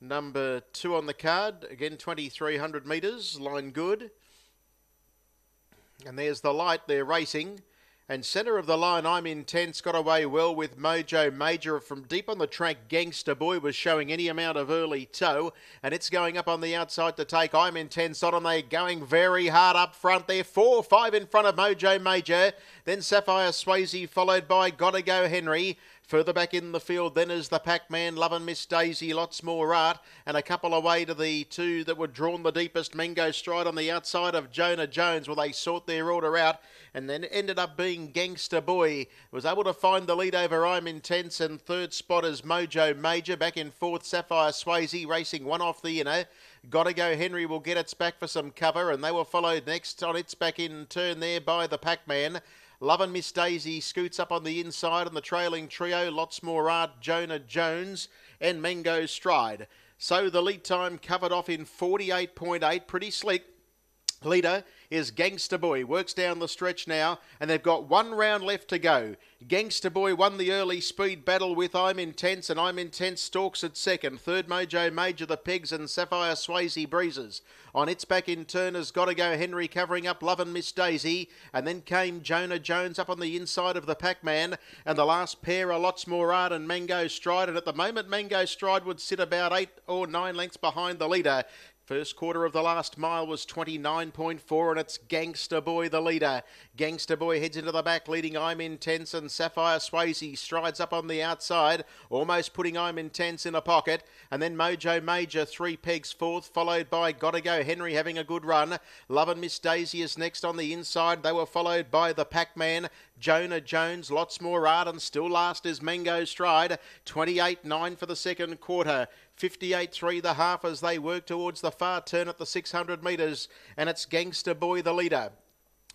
number two on the card. Again, 2,300 metres, line good. And there's the light, they're racing. And centre of the line, I'm intense, got away well with Mojo Major from deep on the track. Gangster Boy was showing any amount of early toe, and it's going up on the outside to take I'm intense on, and they're going very hard up front. They're four, five in front of Mojo Major. Then Sapphire Swayze, followed by Gotta Go Henry. Further back in the field then is the Pac-Man, Lovin' Miss Daisy, lots more art, and a couple away to the two that were drawn the deepest. Mango Stride on the outside of Jonah Jones, where they sort their order out, and then ended up being Gangster Boy. Was able to find the lead over I'm Intense, and third spot is Mojo Major. Back in fourth, Sapphire Swayze racing one off the inner. Gotta go. Henry will get its back for some cover, and they were followed next on its back in turn there by the Pac-Man. Lovin' Miss Daisy scoots up on the inside, and the trailing trio, lots more art, Jonah Jones and Mango Stride. So the lead time covered off in 48.8, pretty slick. Leader is Gangster Boy. Works down the stretch now, and they've got one round left to go. Gangster Boy won the early speed battle with I'm Intense, and I'm Intense stalks at second. Third Mojo Major, the Pigs, and Sapphire Swayze Breezes. On its back in turn has got to go Henry covering up Lovin' Miss Daisy, and then came Jonah Jones up on the inside of the Pac-Man, and the last pair are lots more art and Mango Stride, and at the moment Mango Stride would sit about eight or nine lengths behind the leader. First quarter of the last mile was 29.4, and it's Gangster Boy the leader. Gangster Boy heads into the back, leading I'm Intense, and Sapphire Swayze strides up on the outside, almost putting I'm Intense in a pocket. And then Mojo Major, three pegs fourth, followed by Gotta Go Henry having a good run. Lovin' Miss Daisy is next on the inside. They were followed by the Pac Man, Jonah Jones, lots more art, and still last is Mango Stride. 28 9 for the second quarter. 58 3 the half as they work towards the far turn at the 600 metres, and it's Gangster Boy the leader.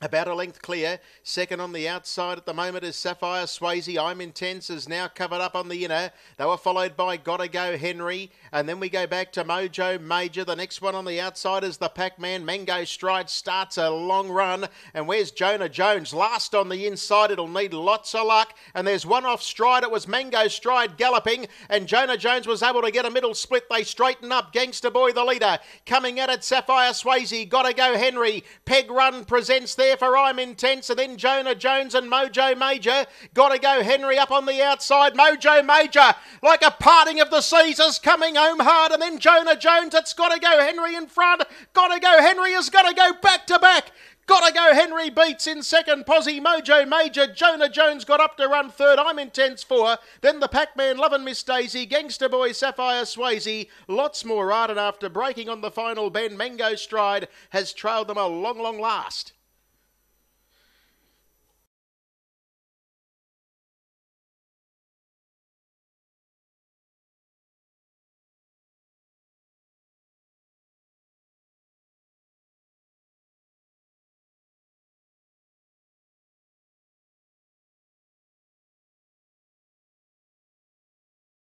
About a length clear. Second on the outside at the moment is Sapphire Swayze. I'm Intense is now covered up on the inner. They were followed by Gotta Go Henry. And then we go back to Mojo Major. The next one on the outside is the Pac-Man. Mango Stride starts a long run. And where's Jonah Jones? Last on the inside. It'll need lots of luck. And there's one off stride. It was Mango Stride galloping. And Jonah Jones was able to get a middle split. They straighten up. Gangster Boy the leader. Coming at it, Sapphire Swayze. Gotta Go Henry. Peg Run presents there for I'm Intense, and then Jonah Jones and Mojo Major. Gotta go Henry up on the outside. Mojo Major, like a parting of the seas, is coming home hard, and then Jonah Jones. It's gotta go Henry in front. Gotta go Henry has gotta go back to back. Gotta go Henry beats in second. Posse Mojo Major. Jonah Jones got up to run third. I'm intense four. Then the Pac-Man Lovin' Miss Daisy. Gangster Boy Sapphire Swayze. Lots more art and after breaking on the final bend, Mango Stride has trailed them a long, long last.